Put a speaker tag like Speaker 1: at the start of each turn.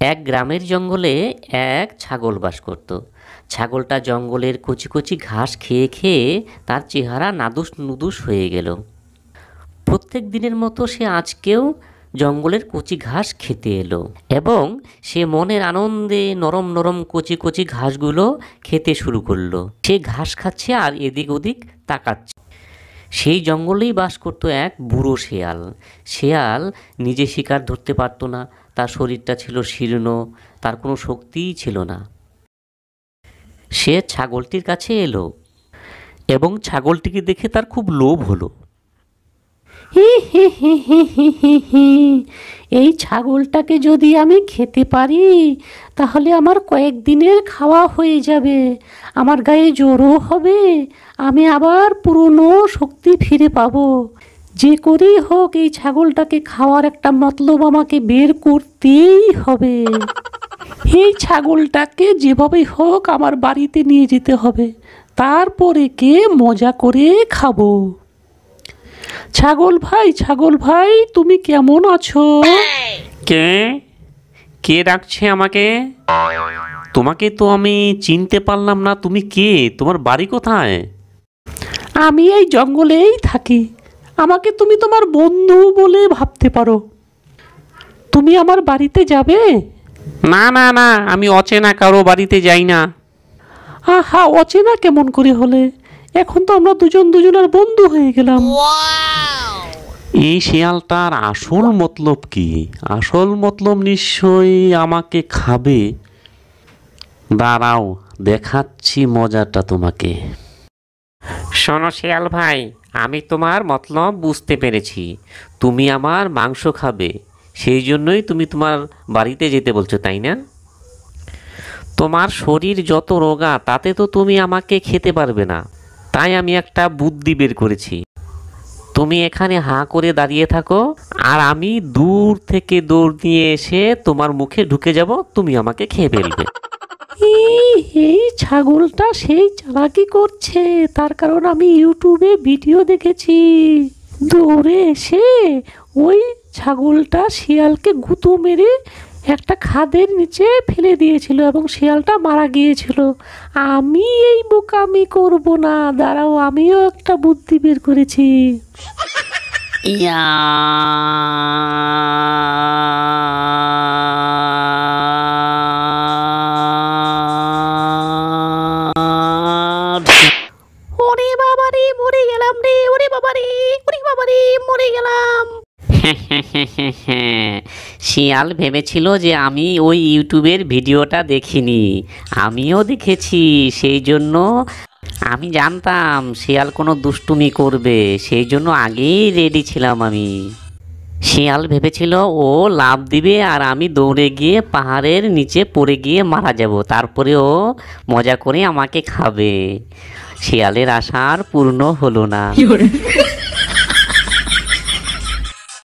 Speaker 1: এক গ্রামের জঙ্গলে এক ছাগল বাস করত। ছাগলটা জঙ্গলের কচি কচি ঘাস খেয়ে খেয়ে তার চেহারা নাদুস নুদুস হয়ে গেল। প্রত্যেক দিনের মতো সে আজকেও জঙ্গলের কচি ঘাস খেতে এলো এবং সে মনের আনন্দে নরম নরম কচি কচি ঘাসগুলো খেতে শুরু করল। সে ঘাস খাচ্ছে আর এদিক ওদিক তাকাচ্ছে। সেই জঙ্গলেই বাস করতো এক বুড়ো শেয়াল। শেয়াল নিজে শিকার ধরতে পারতো না, তার শরীরটা ছিল শীর্ণ, তার কোনো শক্তিই ছিল না। সে ছাগলটির কাছে এলো এবং ছাগলটিকে দেখে তার খুব লোভ হলো।
Speaker 2: এই ছাগলটাকে যদি আমি খেতে পারি, তাহলে আমার কয়েকদিনের খাওয়া হয়ে যাবে। আমার গায়ে জোরও হবে। আমি আবার পুরনো শক্তি ফিরে পাবো। যে করেই হোক এই ছাগলটাকে খাওয়ার একটা মতলব আমাকে বের করতেই হবে। এই ছাগলটাকে যেভাবেই হোক আমার বাড়িতে নিয়ে যেতে হবে। তারপরে কে মজা করে খাব? ছাগল ভাই ছাগল ভাই তুমি কেমন আছো?
Speaker 1: কে? কে ডাকছে আমাকে? তোমাকে তো আমি চিনতে পারলাম না তুমি কে? তোমার বাড়ি কোথায়?
Speaker 2: আমি এই জঙ্গলেই থাকি। আমাকে তুমি তোমার বন্ধু বলে ভাবতে পারো। তুমি আমার বাড়িতে যাবে?
Speaker 1: না না না আমি অচেনা কারও বাড়িতে যাই না।
Speaker 2: আহা অচেনা কেমন করে হলে? এখন তো আমরা দুজন দুজনের বন্ধু হয়ে গেলাম।
Speaker 1: এই শিয়ালটার আসল মতলব কি? আসল মতলব নিশ্চয়ই আমাকে খাবে। দাঁড়াও, দেখাচ্ছি মজাটা তোমাকে। শোনো শিয়াল ভাই, আমি তোমার মতলব বুঝতে পেরেছি। তুমি আমার মাংস খাবে। সেই জন্যই তুমি তোমার বাড়িতে যেতে বলছো, তাই না? তোমার শরীর যত রোগা, তাতে তো তুমি আমাকে খেতে পারবে না। তাই আমি একটা বুদ্ধি বের করেছি। তুমি এখানে হাঁ করে দাঁড়িয়ে থাকো, আর আমি দূর থেকে দৌড় নিয়ে এসে তোমার মুখে ঢুকে যাব, তুমি আমাকে খেয়ে ফেলবে।
Speaker 2: এই ছাগলটা সেই চালাকি করছে, তার কারণ আমি ইউটিউবে ভিডিও দেখেছি। দৌড়ে এসে ওই ছাগলটা শিয়ালকে গুঁতো মেরে একটা খাদের নিচে ফেলে দিয়েছিল এবং শিয়ালটা মারা গিয়েছিল। আমি এই বোকামি করব না দাঁড়াও আমিও একটা বুদ্ধি বের করেছি।
Speaker 1: ইয়া।
Speaker 2: ওরে বাবারে মরে গেলাম রে ওরে বাবারে ওরে বাবারে মরে গেলাম।
Speaker 1: শিয়াল ভেবেছিল যে আমি ওই ইউটিউবের ভিডিওটা দেখিনি। আমিও দেখেছি, সেই জন্য আমি জানতাম শিয়াল কোনো দুষ্টুমি করবে, সেই জন্য আগেই রেডি ছিলাম আমি। শিয়াল ভেবেছিল ও লাভ দিবে আর আমি দৌড়ে গিয়ে পাহাড়ের নিচে পড়ে গিয়ে মারা যাব, তারপরে ও মজা করে আমাকে খাবে। শিয়ালের আশা আর পূর্ণ হলো না।